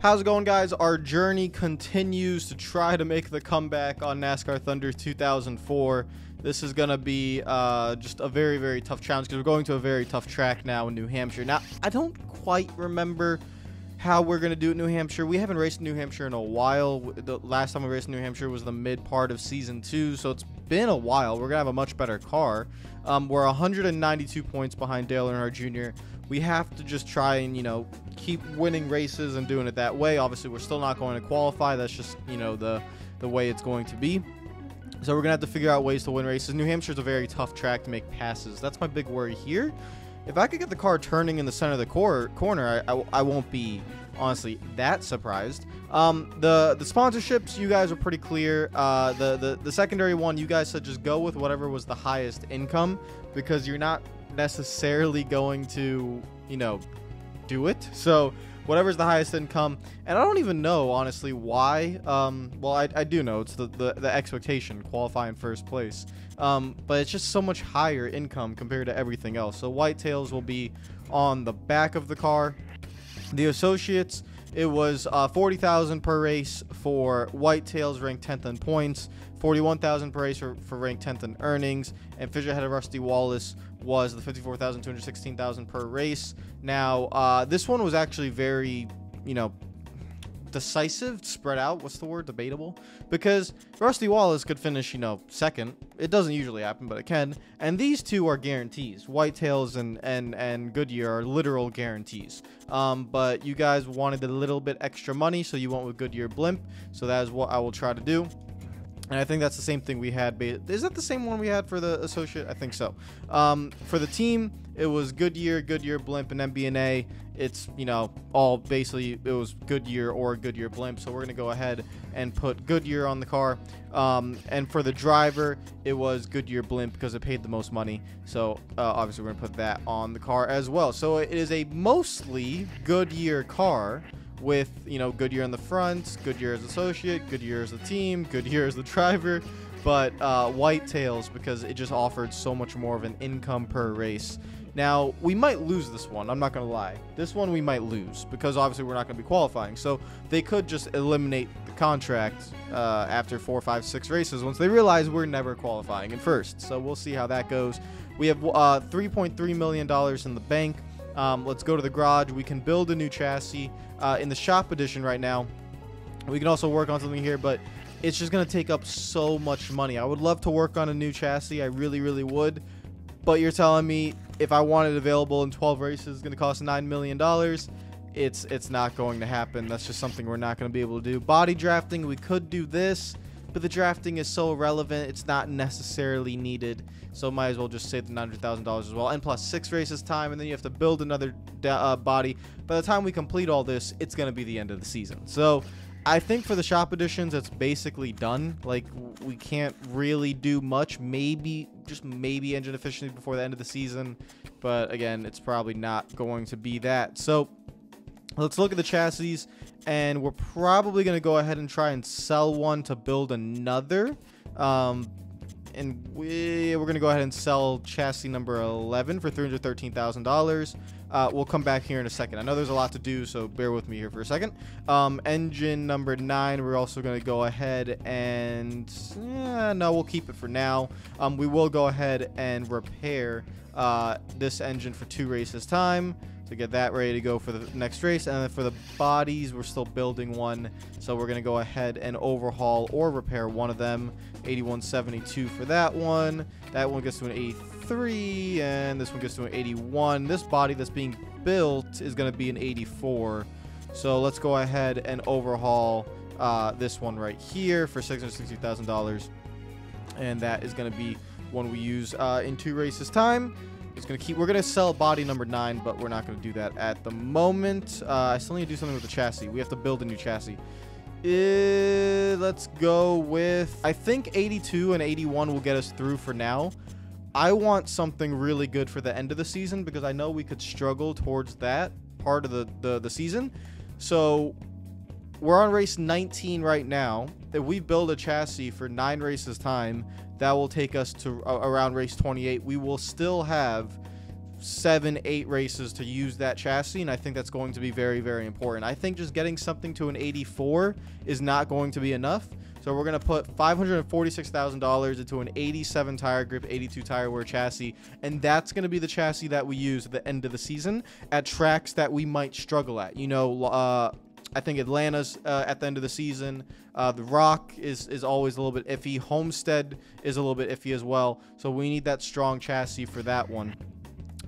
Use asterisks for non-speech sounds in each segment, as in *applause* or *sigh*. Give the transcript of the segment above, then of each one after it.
How's it going, guys? Our journey continues to try to make the comeback on NASCAR Thunder 2004. This is going to be uh, just a very, very tough challenge because we're going to a very tough track now in New Hampshire. Now, I don't quite remember how we're going to do it in New Hampshire. We haven't raced New Hampshire in a while. The last time we raced New Hampshire was the mid part of season two, so it's been a while. We're going to have a much better car. Um, we're 192 points behind Dale Earnhardt Jr we have to just try and you know keep winning races and doing it that way. Obviously, we're still not going to qualify. That's just you know the the way it's going to be. So we're gonna have to figure out ways to win races. New Hampshire's a very tough track to make passes. That's my big worry here. If I could get the car turning in the center of the cor- corner, I, I, I won't be honestly that surprised. Um, the the sponsorships, you guys are pretty clear. Uh, the, the the secondary one, you guys said just go with whatever was the highest income because you're not necessarily going to, you know, do it. So whatever's the highest income, and I don't even know honestly why. Um, well, I, I do know it's the, the the expectation qualify in first place, um, but it's just so much higher income compared to everything else. So whitetails will be on the back of the car. The associates it was uh, 40,000 per race for Whitetails, ranked 10th in points, 41,000 per race for, for ranked 10th in earnings, and Figurehead of Rusty Wallace was the 54,000, 216,000 per race. Now, uh, this one was actually very, you know, decisive, spread out. What's the word? Debatable. Because Rusty Wallace could finish, you know, second. It doesn't usually happen, but it can. And these two are guarantees. Whitetails and and and Goodyear are literal guarantees. Um, but you guys wanted a little bit extra money, so you went with Goodyear Blimp. So that is what I will try to do. And I think that's the same thing we had. Is that the same one we had for the associate? I think so. Um, for the team, it was Goodyear, Goodyear Blimp, and MBNA. It's, you know, all basically it was Goodyear or Goodyear Blimp. So we're going to go ahead and put Goodyear on the car. Um, and for the driver, it was Goodyear Blimp because it paid the most money. So uh, obviously we're going to put that on the car as well. So it is a mostly Goodyear car with you know Goodyear in the front, Goodyear as associate, Goodyear as the team, Goodyear as the driver, but uh, Whitetails because it just offered so much more of an income per race. Now we might lose this one. I'm not gonna lie. This one we might lose because obviously we're not gonna be qualifying. So they could just eliminate the contract uh, after four, five, six races once they realize we're never qualifying in first. So we'll see how that goes. We have uh, 3.3 million dollars in the bank. Um, let's go to the garage. We can build a new chassis uh, in the shop edition right now. We can also work on something here, but it's just going to take up so much money. I would love to work on a new chassis. I really, really would. But you're telling me if I want it available in 12 races, it's going to cost $9 million. It's, it's not going to happen. That's just something we're not going to be able to do. Body drafting, we could do this but the drafting is so irrelevant, it's not necessarily needed. So might as well just save the $900,000 as well. And plus six races time, and then you have to build another uh, body. By the time we complete all this, it's going to be the end of the season. So I think for the shop editions, it's basically done. Like, we can't really do much. Maybe, just maybe engine efficiency before the end of the season. But again, it's probably not going to be that. So let's look at the chassis and we're probably going to go ahead and try and sell one to build another. Um, and we, we're going to go ahead and sell chassis number 11 for $313,000. Uh, we'll come back here in a second. I know there's a lot to do, so bear with me here for a second. Um, engine number 9, we're also going to go ahead and... Eh, no, we'll keep it for now. Um, we will go ahead and repair uh, this engine for two races time to get that ready to go for the next race. And then for the bodies, we're still building one. So we're going to go ahead and overhaul or repair one of them. 8172 for that one. That one gets to an 83, and this one gets to an 81. This body that's being built is going to be an 84. So let's go ahead and overhaul uh, this one right here for $660,000. And that is going to be one we use uh, in two races time. It's gonna keep. We're gonna sell body number nine, but we're not gonna do that at the moment. Uh, I still need to do something with the chassis. We have to build a new chassis. Uh, let's go with. I think 82 and 81 will get us through for now. I want something really good for the end of the season because I know we could struggle towards that part of the the, the season. So we're on race 19 right now. If we build a chassis for nine races time, that will take us to uh, around race 28. We will still have seven, eight races to use that chassis, and I think that's going to be very, very important. I think just getting something to an 84 is not going to be enough. So we're going to put $546,000 into an 87 tire grip, 82 tire wear chassis, and that's going to be the chassis that we use at the end of the season at tracks that we might struggle at. You know, uh, I think Atlanta's uh, at the end of the season. Uh, the Rock is is always a little bit iffy. Homestead is a little bit iffy as well. So we need that strong chassis for that one.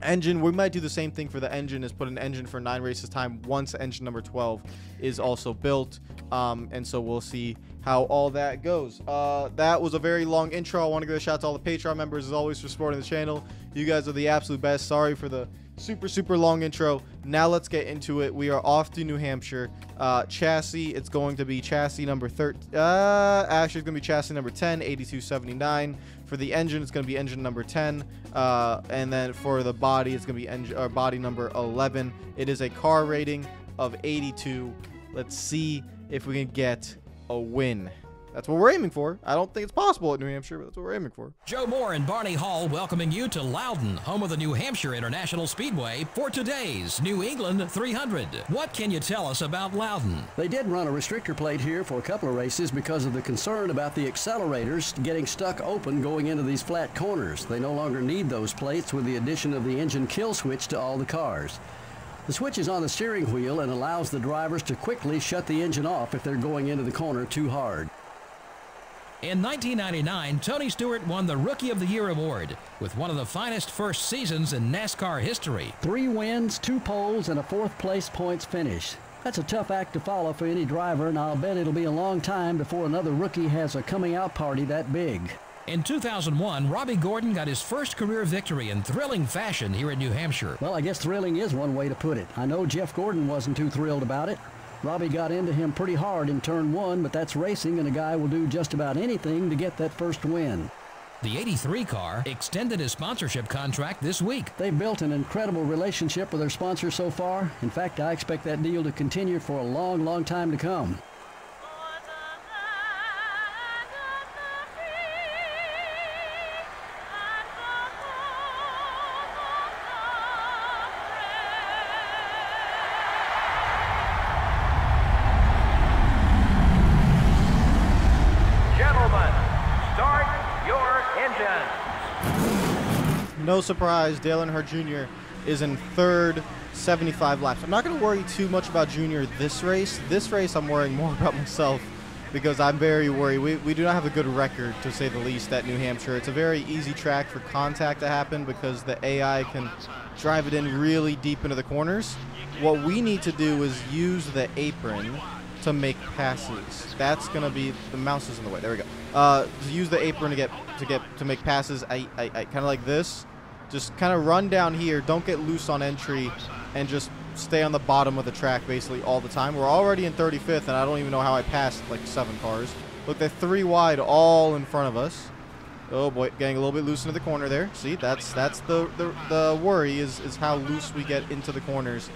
Engine, we might do the same thing for the engine is put an engine for nine races time once engine number 12 is also built. Um, and so we'll see how all that goes. Uh, that was a very long intro. I want to give a shout out to all the Patreon members as always for supporting the channel. You guys are the absolute best. Sorry for the super super long intro now let's get into it we are off to new hampshire uh, chassis it's going to be chassis number 13 uh actually it's gonna be chassis number 10 8279 for the engine it's gonna be engine number 10 uh, and then for the body it's gonna be engine or body number 11 it is a car rating of 82 let's see if we can get a win that's what we're aiming for. I don't think it's possible at New Hampshire, but that's what we're aiming for. Joe Moore and Barney Hall welcoming you to Loudon, home of the New Hampshire International Speedway, for today's New England 300. What can you tell us about Loudon? They did run a restrictor plate here for a couple of races because of the concern about the accelerators getting stuck open going into these flat corners. They no longer need those plates with the addition of the engine kill switch to all the cars. The switch is on the steering wheel and allows the drivers to quickly shut the engine off if they're going into the corner too hard. In 1999, Tony Stewart won the Rookie of the Year award with one of the finest first seasons in NASCAR history. Three wins, two poles, and a fourth place points finish. That's a tough act to follow for any driver, and I'll bet it'll be a long time before another rookie has a coming out party that big. In 2001, Robby Gordon got his first career victory in thrilling fashion here in New Hampshire. Well, I guess thrilling is one way to put it. I know Jeff Gordon wasn't too thrilled about it. Robby got into him pretty hard in turn one, but that's racing, and a guy will do just about anything to get that first win. The 83 car extended his sponsorship contract this week. They've built an incredible relationship with their sponsor so far. In fact, I expect that deal to continue for a long, long time to come. No surprise, Dale Earnhardt Jr. is in third, 75 laps. I'm not going to worry too much about Junior this race. This race, I'm worrying more *laughs* about myself because I'm very worried. We, we do not have a good record, to say the least, at New Hampshire. It's a very easy track for contact to happen because the AI can drive it in really deep into the corners. What we need to do is use the apron to make passes. That's gonna be the mouse is in the way. There we go. Uh, to use the apron to get to get to make passes. I I, I kind of like this. Just kind of run down here. Don't get loose on entry, and just stay on the bottom of the track basically all the time. We're already in 35th, and I don't even know how I passed like seven cars. Look, they're three wide, all in front of us. Oh boy, getting a little bit loose into the corner there. See, that's that's the the, the worry is is how loose we get into the corners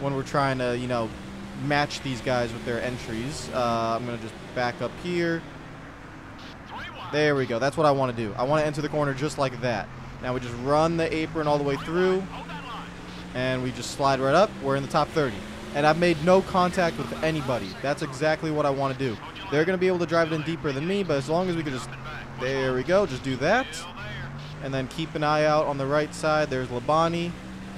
when we're trying to you know match these guys with their entries. Uh, I'm gonna just back up here. There we go. That's what I want to do. I want to enter the corner just like that. Now we just run the apron all the way through, and we just slide right up. We're in the top 30. And I've made no contact with anybody. That's exactly what I want to do. They're going to be able to drive it in deeper than me, but as long as we can just... There we go. Just do that. And then keep an eye out on the right side. There's Labonte.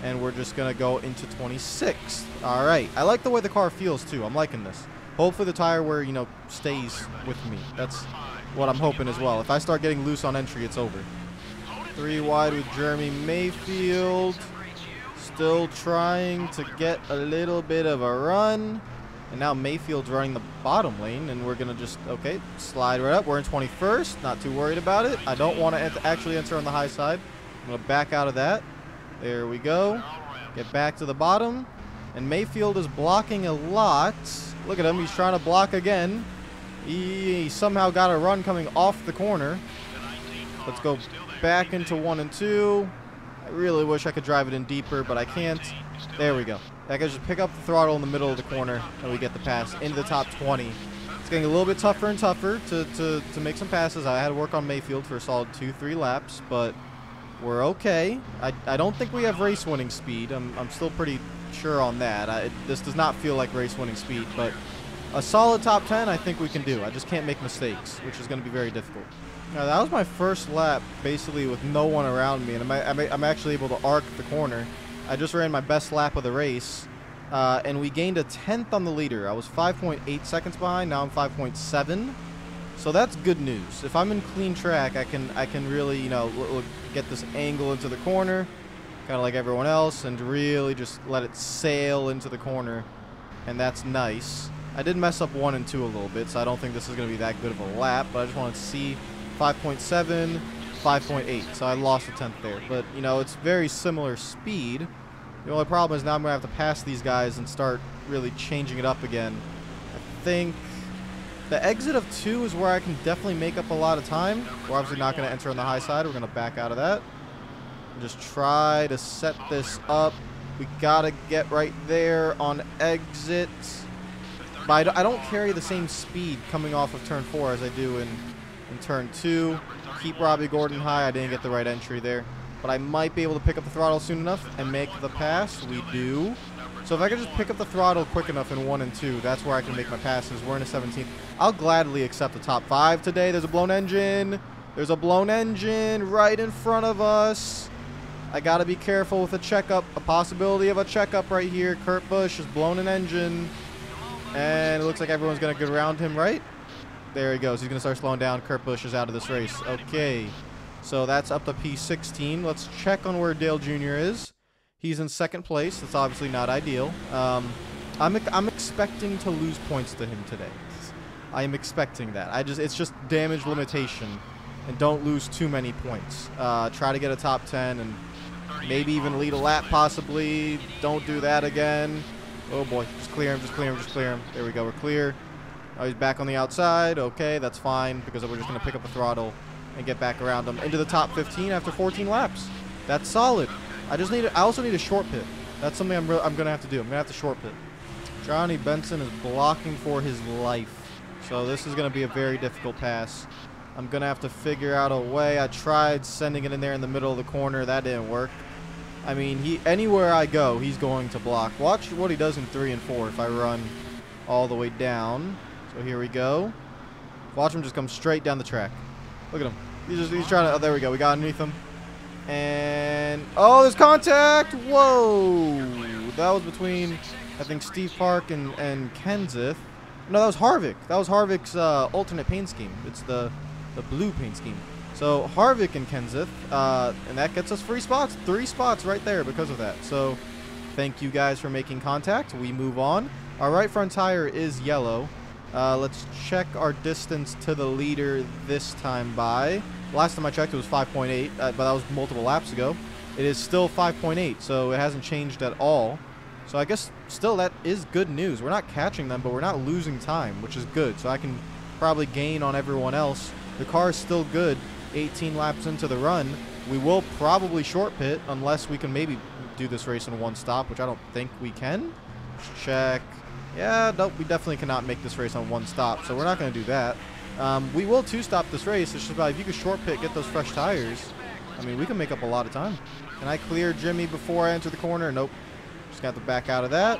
And we're just going to go into 26. All right. I like the way the car feels, too. I'm liking this. Hopefully the tire wear, you know, stays with me. That's what I'm hoping as well. If I start getting loose on entry, it's over. Three wide with Jeremy Mayfield. Still trying to get a little bit of a run. And now Mayfield's running the bottom lane, and we're going to just, okay, slide right up. We're in 21st. Not too worried about it. I don't want to actually enter on the high side. I'm going to back out of that. There we go. Get back to the bottom. And Mayfield is blocking a lot. Look at him. He's trying to block again. He somehow got a run coming off the corner. Let's go back into one and two. I really wish I could drive it in deeper, but I can't. There we go. I can just pick up the throttle in the middle of the corner, and we get the pass into the top 20. It's getting a little bit tougher and tougher to, to, to make some passes. I had to work on Mayfield for a solid two, three laps, but We're okay. I, I don't think we have race winning speed. I'm, I'm still pretty sure on that. I, this does not feel like race winning speed, but a solid top 10 I think we can do. I just can't make mistakes, which is going to be very difficult. That was my first lap, basically, with no one around me, and I'm, I'm actually able to arc the corner. I just ran my best lap of the race, uh, and we gained a tenth on the leader. I was 5.8 seconds behind, now I'm 5.7. So that's good news. If I'm in clean track, I can I can really, you know, get this angle into the corner, kind of like everyone else, and really just let it sail into the corner, and that's nice. I did mess up 1 and 2 a little bit, so I don't think this is going to be that good of a lap, but I just wanted to see 5.7, 5.8, so I lost a tenth there. But, you know, it's very similar speed. The only problem is now I'm going to have to pass these guys and start really changing it up again. I think the exit of 2 is where I can definitely make up a lot of time. We're obviously not going to enter on the high side. We're going to back out of that. Just try to set this up. We got to get right there on exit. But I don't carry the same speed coming off of turn 4 as I do in in turn two. Keep Robby Gordon high. I didn't get the right entry there. But I might be able to pick up the throttle soon enough and make the pass. We do. So if I could just pick up the throttle quick enough in 1 and 2, that's where I can make my passes. We're in a 17th. I'll gladly accept the top 5 today. There's a blown engine. There's a blown engine right in front of us. I got to be careful with a checkup. A possibility of a checkup right here. Kurt Busch has blown an engine. And it looks like everyone's going to get around him, right? There he goes. He's going to start slowing down. Kurt Busch is out of this race. Okay. So that's up to P16. Let's check on where Dale Jr. is. He's in second place. That's obviously not ideal. Um, I'm, I'm expecting to lose points to him today. I am expecting that. I just It's just damage limitation. And don't lose too many points. Uh, try to get a top 10 and maybe even lead a lap possibly. Don't do that again. Oh boy. Just clear him, just clear him, just clear him. There we go. We're clear. Oh, he's back on the outside. Okay, that's fine because we're just going to pick up the throttle and get back around him into the top 15 after 14 laps. That's solid. I just need. A, I also need a short pit. That's something I'm. I'm going to have to do. I'm going to have to short pit. Johnny Benson is blocking for his life. So this is going to be a very difficult pass. I'm going to have to figure out a way. I tried sending it in there in the middle of the corner. That didn't work. I mean, he anywhere I go, he's going to block. Watch what he does in 3 and 4 if I run all the way down. So here we go. Watch him just come straight down the track. Look at him. He's just he's trying to. Oh, there we go. We got underneath him. And oh, there's contact. Whoa, that was between I think Steve Park and and Kenseth. No, that was Harvick. That was Harvick's uh, alternate paint scheme. It's the the blue paint scheme. So Harvick and Kenseth, uh, and that gets us free spots. Three spots right there because of that. So thank you guys for making contact. We move on. Our right front tire is yellow. Uh, let's check our distance to the leader this time by. Last time I checked, it was 5.8, uh, but that was multiple laps ago. It is still 5.8, so it hasn't changed at all. So I guess still that is good news. We're not catching them, but we're not losing time, which is good. So I can probably gain on everyone else. The car is still good. 18 laps into the run. We will probably short pit unless we can maybe do this race in one stop, which I don't think we can. Check. Yeah, nope, we definitely cannot make this race on one stop, so we're not going to do that. Um, we will two-stop this race. It's just about if you could short pit, get those fresh tires, I mean, we can make up a lot of time. Can I clear Jimmy before I enter the corner? Nope. Just got to back out of that.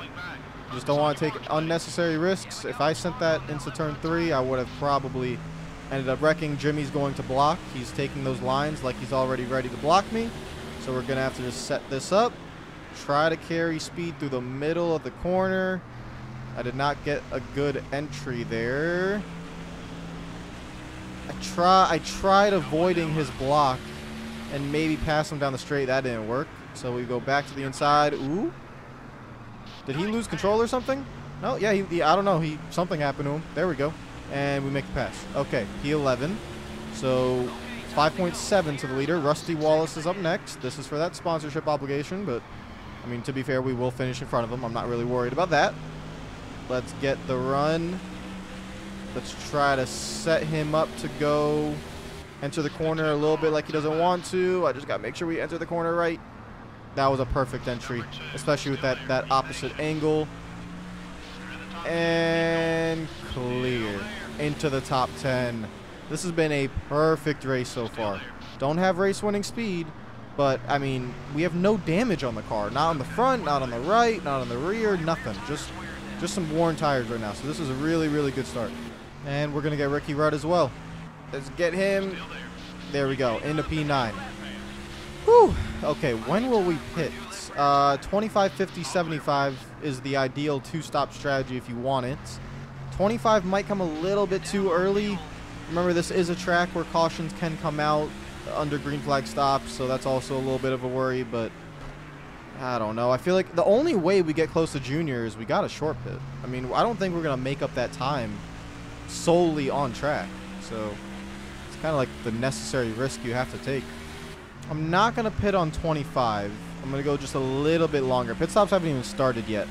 Just don't want to take unnecessary risks. If I sent that into turn three, I would have probably ended up wrecking. Jimmy's going to block. He's taking those lines like he's already ready to block me. So we're going to have to just set this up. Try to carry speed through the middle of the corner. I did not get a good entry there. I try I tried avoiding his block and maybe pass him down the straight. That didn't work. So we go back to the inside. Ooh. Did he lose control or something? No, yeah, he, he, I don't know. He Something happened to him. There we go. And we make the pass. Okay, P11. So 5.7 to the leader. Rusty Wallace is up next. This is for that sponsorship obligation, but I mean, to be fair, we will finish in front of him. I'm not really worried about that. Let's get the run. Let's try to set him up to go enter the corner a little bit like he doesn't want to. I just got to make sure we enter the corner right. That was a perfect entry, especially with that, that opposite angle. And clear into the top 10. This has been a perfect race so far. Don't have race winning speed, But, I mean, we have no damage on the car. Not on the front, not on the right, not on the rear, nothing. Just just some worn tires right now. So this is a really, really good start. And we're going to get Ricky Rudd as well. Let's get him. There we go. Into P9. Whew. Okay, when will we pit? Uh, 25, 50, 75 is the ideal two-stop strategy if you want it. 25 might come a little bit too early. Remember, this is a track where cautions can come out under green flag stops, so that's also a little bit of a worry, but I don't know. I feel like the only way we get close to junior is we got a short pit. I mean, I don't think we're going to make up that time solely on track. So it's kind of like the necessary risk you have to take. I'm not going to pit on 25. I'm going to go just a little bit longer. Pit stops haven't even started yet.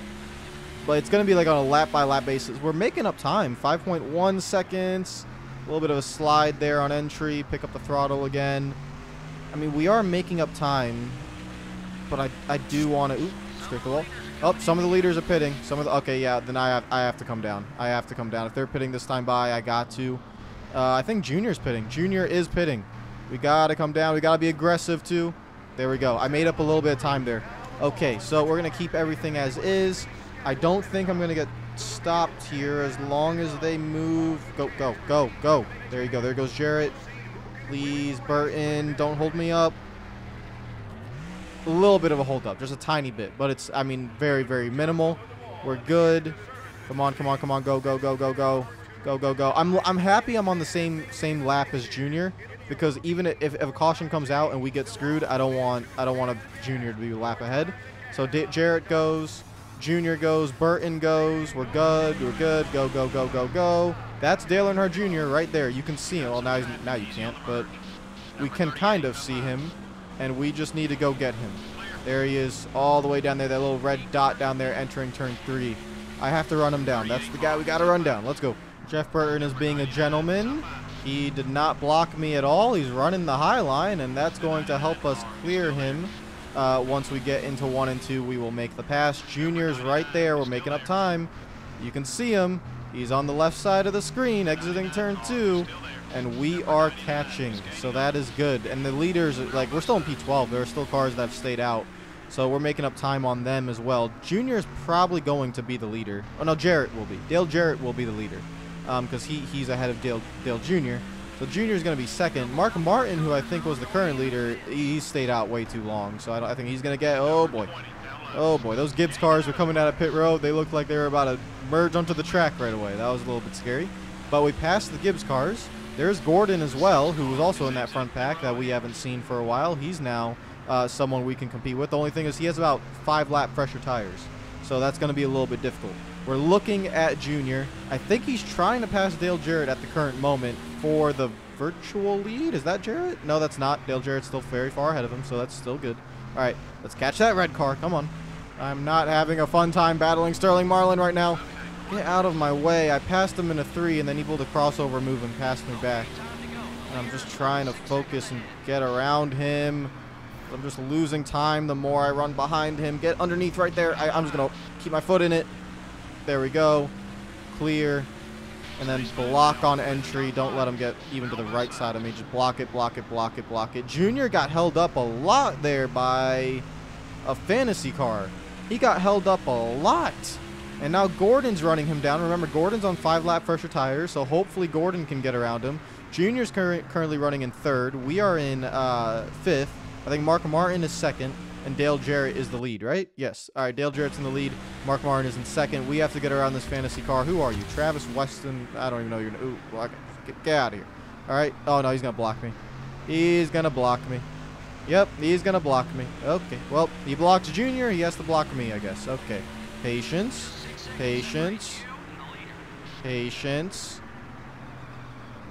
But it's going to be like on a lap by lap basis. We're making up time. 5.1 seconds. A little bit of a slide there on entry. Pick up the throttle again. I mean, we are making up time. But I, I do want to... Scrape the wall. Oh, some of the leaders are pitting. Some of the... Okay, yeah, then I have, I have to come down. I have to come down. If they're pitting this time by, I got to. Uh, I think Junior's pitting. Junior is pitting. We got to come down. We got to be aggressive, too. There we go. I made up a little bit of time there. Okay, so we're going to keep everything as is. I don't think I'm going to get stopped here as long as they move. Go, go, go, go. There you go. There goes Jarrett. Please, Burton, don't hold me up. A little bit of a hold up, just a tiny bit, but it's, I mean, very, very minimal. We're good. Come on, come on, come on, go, go, go, go, go, go, go, go. I'm, I'm happy I'm on the same, same lap as Junior because even if, if a caution comes out and we get screwed, I don't want, I don't want a Junior to be a lap ahead. So D Jarrett goes. Junior goes, Burton goes, we're good, we're good, go, go, go, go, go. That's Dale Earnhardt Jr. right there. You can see him. Well, now, he's, now you can't, but we can kind of see him, and we just need to go get him. There he is, all the way down there, that little red dot down there entering turn three. I have to run him down. That's the guy we got to run down. Let's go. Jeff Burton is being a gentleman. He did not block me at all. He's running the high line, and that's going to help us clear him uh, once we get into one and two, we will make the pass. Junior's right there. We're making up time. You can see him. He's on the left side of the screen, exiting turn two, and we are catching. So that is good. And the leaders, like, we're still in P12. There are still cars that have stayed out. So we're making up time on them as well. Junior is probably going to be the leader. Oh, no, Jarrett will be. Dale Jarrett will be the leader because um, he, he's ahead of Dale, Dale Jr. So Junior is going to be second. Mark Martin, who I think was the current leader, he stayed out way too long. So I, I think he's going to get. Oh boy, oh boy, those Gibbs cars were coming out of pit road. They looked like they were about to merge onto the track right away. That was a little bit scary. But we passed the Gibbs cars. There's Gordon as well, who was also in that front pack that we haven't seen for a while. He's now uh, someone we can compete with. The only thing is he has about five lap fresher tires. So that's going to be a little bit difficult. We're looking at Junior. I think he's trying to pass Dale Jarrett at the current moment for the virtual lead. Is that Jarrett? No, that's not. Dale Jarrett's still very far ahead of him, so that's still good. All right, let's catch that red car. Come on. I'm not having a fun time battling Sterling Marlin right now. Get out of my way. I passed him in a three, and then he pulled a crossover move and passed me back. And I'm just trying to focus and get around him. I'm just losing time the more I run behind him. Get underneath right there. I, I'm just going to keep my foot in it. There we go. Clear. And then block on entry. Don't let him get even to the right side of me. Just block it, block it, block it, block it. Junior got held up a lot there by a fantasy car. He got held up a lot. And now Gordon's running him down. Remember, Gordon's on five lap fresher tires, so hopefully Gordon can get around him. Junior's cur currently running in third. We are in uh, fifth. I think Mark Martin is second and Dale Jarrett is the lead, right? Yes. All right, Dale Jarrett's in the lead. Mark Martin is in second. We have to get around this fantasy car. Who are you? Travis Weston. I don't even know your name. Ooh, well, get, get out of here. All right. Oh, no, he's going to block me. He's going to block me. Yep, he's to block me. Okay. Well, he blocked Junior. He has to block me, I guess. Okay. Patience. Patience. Patience.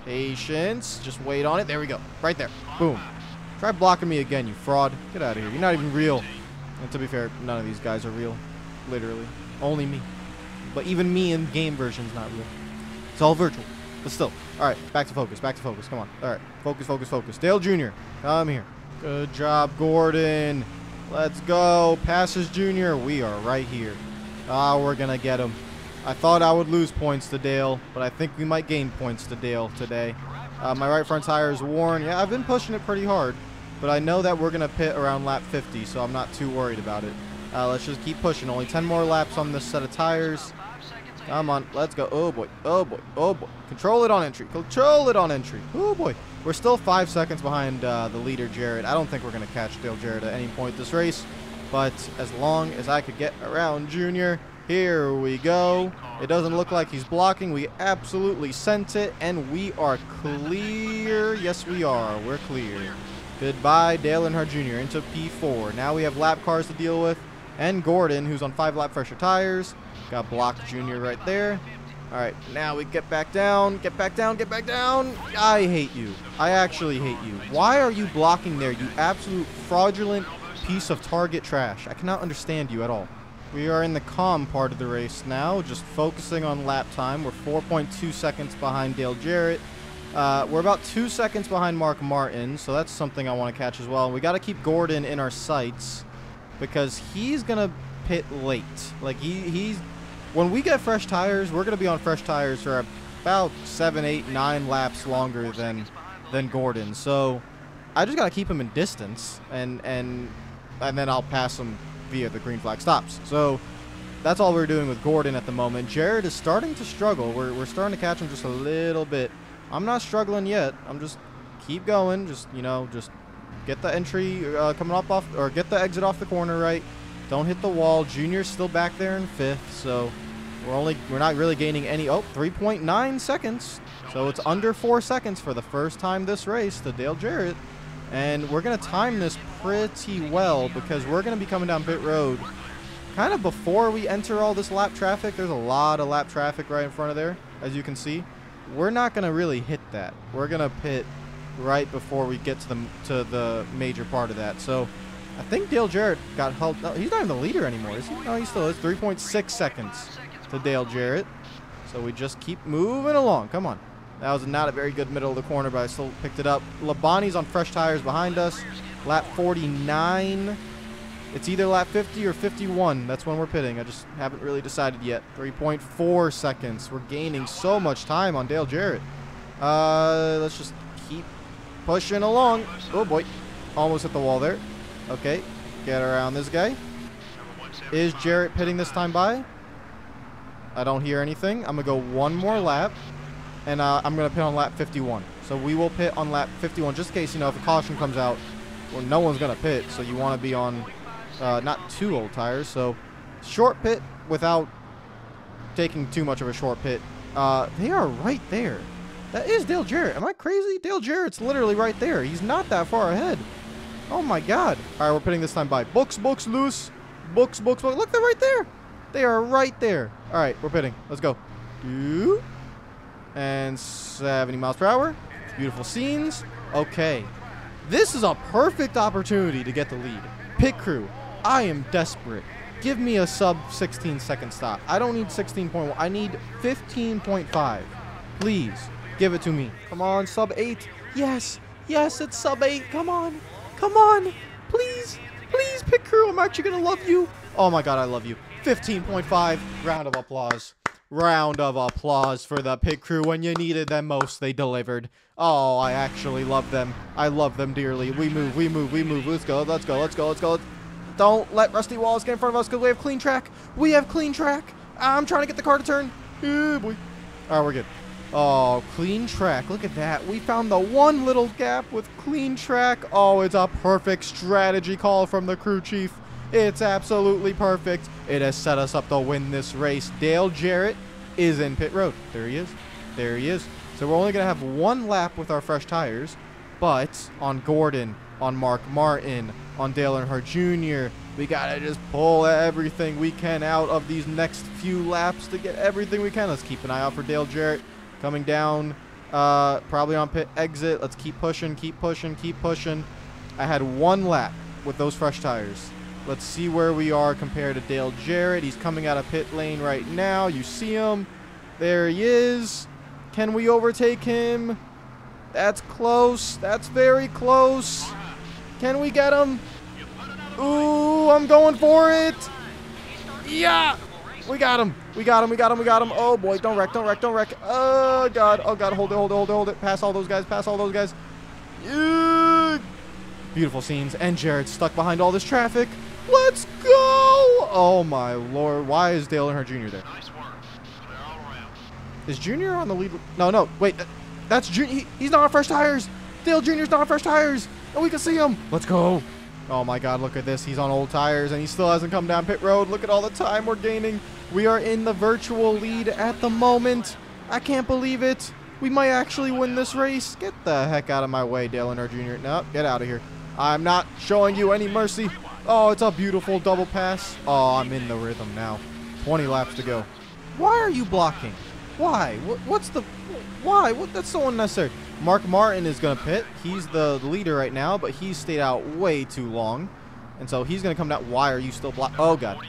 Patience. Just wait on it. There we go. Right there. Boom. Try blocking me again, you fraud. Get out of here. You're not even real. And to be fair, none of these guys are real. Literally. Only me. But even me in game version is not real. It's all virtual. But still. Alright, back to focus. Back to focus. Come on. Alright. Focus, focus, focus. Dale Jr. Come here. Good job, Gordon. Let's go. Passes Jr. We are right here. Ah, we're going to get him. I thought I would lose points to Dale, but I think we might gain points to Dale today. Uh, my right front tire is worn. Yeah, I've been pushing it pretty hard. but I know that we're going to pit around lap 50, so I'm not too worried about it. Uh, let's just keep pushing. Only 10 more laps on this set of tires. Come on, let's go. Oh boy, oh boy, oh boy. Control it on entry. Control it on entry. Oh boy. We're still five seconds behind uh, the leader, Jarrett. I don't think we're going to catch Dale Jarrett at any point this race, but as long as I could get around Junior, here we go. It doesn't look like he's blocking. We absolutely sent it, and we are clear. Yes, we are. We're clear. Goodbye, Dale Earnhardt Jr. into P4. Now we have lap cars to deal with, and Gordon, who's on five lap fresher tires. Got blocked Jr. right there. All right, now we get back down, get back down, get back down. I hate you. I actually hate you. Why are you blocking there, you absolute fraudulent piece of target trash? I cannot understand you at all. We are in the calm part of the race now, just focusing on lap time. We're 4.2 seconds behind Dale Jarrett. Uh, we're about two seconds behind Mark Martin, so that's something I want to catch as well. We got to keep Gordon in our sights because he's gonna pit late. Like he he's when we get fresh tires, we're going to be on fresh tires for about seven, eight, nine laps longer than than Gordon. So I just got to keep him in distance, and and and then I'll pass him via the green flag stops. So that's all we're doing with Gordon at the moment. Jarrett is starting to struggle. We're, we're starting to catch him just a little bit. I'm not struggling yet. I'm just keep going. Just, you know, just get the entry uh, coming up off, or get the exit off the corner right. Don't hit the wall. Junior's still back there in fifth, so we're only we're not really gaining any. Oh, 3.9 seconds. So it's under four seconds for the first time this race to Dale Jarrett. And we're going to time this pretty well because we're going to be coming down pit road kind of before we enter all this lap traffic. There's a lot of lap traffic right in front of there, as you can see. We're not going to really hit that. We're going to pit right before we get to the to the major part of that. So I think Dale Jarrett got held. No, he's not even the leader anymore, is he? No, he still is. 3.6 seconds to Dale Jarrett. So we just keep moving along. Come on. That was not a very good middle of the corner, but I still picked it up. Labonte's on fresh tires behind us. Lap 49. It's either lap 50 or 51. That's when we're pitting. I just haven't really decided yet. 3.4 seconds. We're gaining so much time on Dale Jarrett. Uh, let's just keep pushing along. Oh, boy. Almost hit the wall there. Okay. Get around this guy. Is Jarrett pitting this time by? I don't hear anything. I'm going to go one more lap, and uh, I'm going to pit on lap 51. So we will pit on lap 51 just in case, you know, if a caution comes out, well, no one's going to pit, so you want to be on uh, not too old tires. So short pit without taking too much of a short pit. Uh, they are right there. That is Dale Jarrett. Am I crazy? Dale Jarrett's literally right there. He's not that far ahead. Oh my god. All right, we're pitting this time by. Books, books, loose. Books, books, books. Look, they're right there. They are right there. All right, we're pitting. Let's go. And 70 miles per hour. Beautiful scenes. Okay. This is a perfect opportunity to get the lead. Pit crew, I am desperate. Give me a sub 16 second stop. I don't need 16.1. I need 15.5. Please, give it to me. Come on, sub 8. Yes. Yes, it's sub 8. Come on. Come on. Please. Please, pit crew. I'm actually going to love you. Oh my god, I love you. 15.5. Round of applause. Round of applause for the pit crew. When you needed them most, they delivered. Oh, I actually love them. I love them dearly. We move, we move, we move. Let's go, let's go, let's go, let's go. Don't let Rusty Wallace get in front of us because we have clean track. We have clean track. I'm trying to get the car to turn. Oh, boy. All right, we're good. Oh, clean track. Look at that. We found the one little gap with clean track. Oh, it's a perfect strategy call from the crew chief. It's absolutely perfect. It has set us up to win this race. Dale Jarrett is in pit road. There he is. There he is. So we're only going to have one lap with our fresh tires, but on Gordon, on Mark Martin, on Dale Earnhardt Jr., we got to just pull everything we can out of these next few laps to get everything we can. Let's keep an eye out for Dale Jarrett coming down, uh, probably on pit exit. Let's keep pushing, keep pushing, keep pushing. I had one lap with those fresh tires. Let's see where we are compared to Dale Jarrett. He's coming out of pit lane right now. You see him. There he is. Can we overtake him? That's close. That's very close. Can we get him? Ooh, I'm going for it. Yeah. We got him. We got him. We got him. We got him. Oh, boy. Don't wreck. Don't wreck. Don't wreck. Oh, God. Oh, God. Hold it. Hold it. Hold it. Hold it. Pass all those guys. Pass all those guys. Yeah. Beautiful scenes. And Jarrett's stuck behind all this traffic. Let's go! Oh my lord. Why is Dale Earnhardt Jr. there? Is Junior on the lead? No, no. Wait. That's Junior. He, he's not on first tires. Dale Jr.'s not on first tires. And we can see him. Let's go. Oh my god, look at this. He's on old tires and he still hasn't come down pit road. Look at all the time we're gaining. We are in the virtual lead at the moment. I can't believe it. We might actually win this race. Get the heck out of my way, Dale Earnhardt Jr. No, get out of here. I'm not showing you any mercy. Oh, it's a beautiful double pass. Oh, I'm in the rhythm now. 20 laps to go. Why are you blocking? Why? What's the... Why? What? That's so unnecessary. Mark Martin is going to pit. He's the leader right now, but he's stayed out way too long. And so he's going to come down. Why are you still block? Oh, God.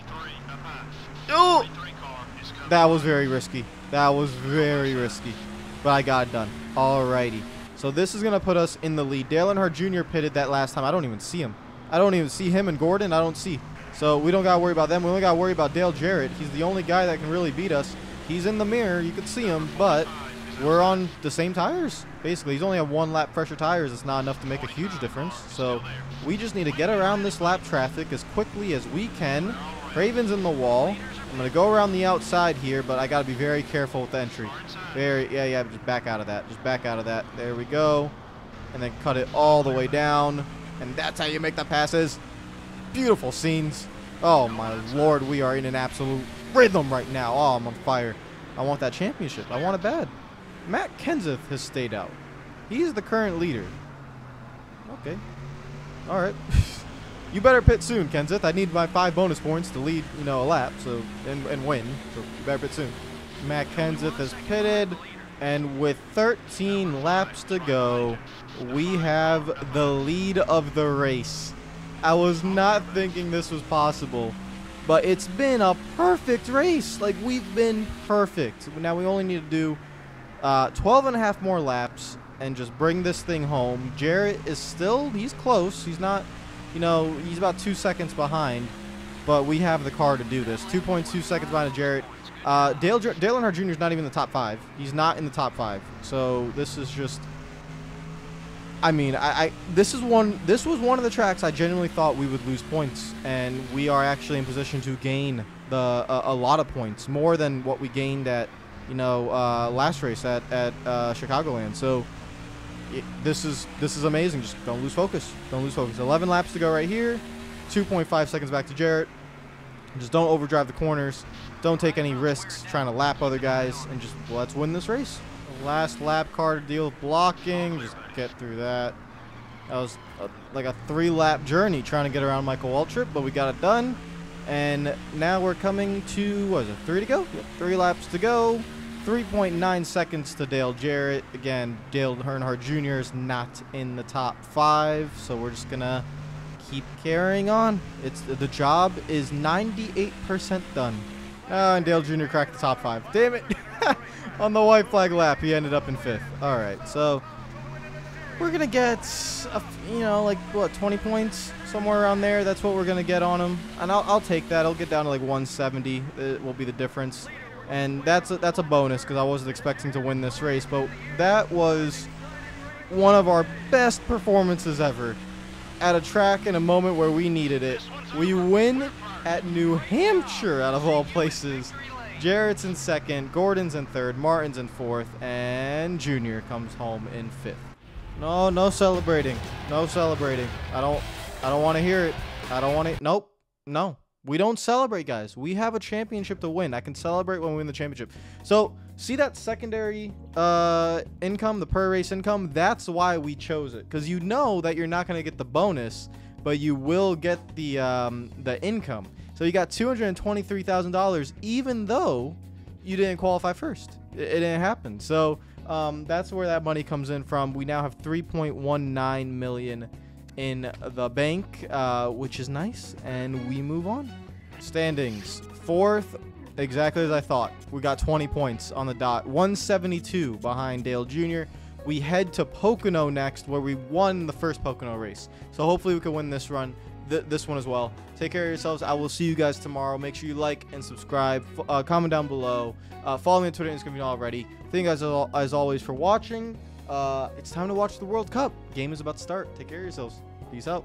That was very risky. That was very risky. But I got it done. Alrighty. So this is going to put us in the lead. Dale Earnhardt Jr. pitted that last time. I don't even see him. I don't even see him and Gordon. I don't see. So we don't got to worry about them. We only got to worry about Dale Jarrett. He's the only guy that can really beat us. He's in the mirror. You can see him, but we're on the same tires. Basically, he's only on one lap fresher tires. It's not enough to make a huge difference. So we just need to get around this lap traffic as quickly as we can. Craven's in the wall. I'm going to go around the outside here, but I got to be very careful with the entry. Very, yeah, yeah, just back out of that. Just back out of that. There we go. And then cut it all the way down. And that's how you make the passes. Beautiful scenes. Oh, my lord, we are in an absolute rhythm right now. Oh, I'm on fire. I want that championship. I want it bad. Matt Kenseth has stayed out. He's the current leader. Okay. All right. *laughs* you better pit soon, Kenseth. I need my five bonus points to lead, you know, a lap, so and, and win. So you better pit soon. Matt Kenseth has pitted, and with 13 laps to go, we have the lead of the race. I was not thinking this was possible, but it's been a perfect race. Like we've been perfect. Now we only need to do uh, 12 and a half more laps and just bring this thing home. Jarrett is still, he's close. He's not, you know, he's about two seconds behind, but we have the car to do this. 2.2 seconds behind Jarrett. Uh, Dale, Dale Earnhardt Jr. is not even in the top five. He's not in the top five. So this is just, I mean, I, I this is one, this was one of the tracks I genuinely thought we would lose points, and we are actually in position to gain the a, lot of points, more than what we gained at you know, uh, last race at at uh, Chicagoland. So it, this is this is amazing. Just don't lose focus. Don't lose focus. 11 laps to go right here. 2.5 seconds back to Jarrett. Just don't overdrive the corners. Don't take any risks trying to lap other guys, and just let's win this race. last lap car to deal with blocking. Just get through that. That was a, like a three-lap journey trying to get around Michael Waltrip, but we got it done. And now we're coming to, what is it, three to go? Yep, three laps to go. 3.9 seconds to Dale Jarrett. Again, Dale Earnhardt Jr. is not in the top five, so we're just to keep carrying on. It's The job is 98% done. Oh, and Dale Jr. cracked the top five. Damn it. *laughs* On the white flag lap, he ended up in fifth. All right, so we're to get, a, you know, like, what, 20 points? Somewhere around there. That's what we're to get on him. And I'll, I'll take that. I'll get down to like 170. It will be the difference. And that's a, that's a bonus because I wasn't expecting to win this race. But that was one of our best performances ever at a track in a moment where we needed it. We win at New Hampshire, out of all places. Jarrett's in second, Gordon's in third, Martin's in fourth, and Junior comes home in fifth. No, no celebrating. No celebrating. I don't I don't want to hear it. I don't want it. Nope. No. We don't celebrate, guys. We have a championship to win. I can celebrate when we win the championship. So, see that secondary uh, income, the per race income? That's why we chose it. Because you know that you're not going to get the bonus, but you will get the um, the income. So you got $223,000 even though you didn't qualify first. It, it didn't happen. So um, that's where that money comes in from. We now have 3.19 million in the bank, uh, which is nice. And we move on. Standings. Fourth, exactly as I thought. We got 20 points on the dot. 172 behind Dale Jr. We head to Pocono next, where we won the first Pocono race. So hopefully we can win this run, th this one as well. Take care of yourselves. I will see you guys tomorrow. Make sure you like and subscribe. Uh, comment down below. Uh, follow me on Twitter and Instagram already. Thank you guys as always for watching. Uh, it's time to watch the World Cup. Game is about to start. Take care of yourselves. Peace out.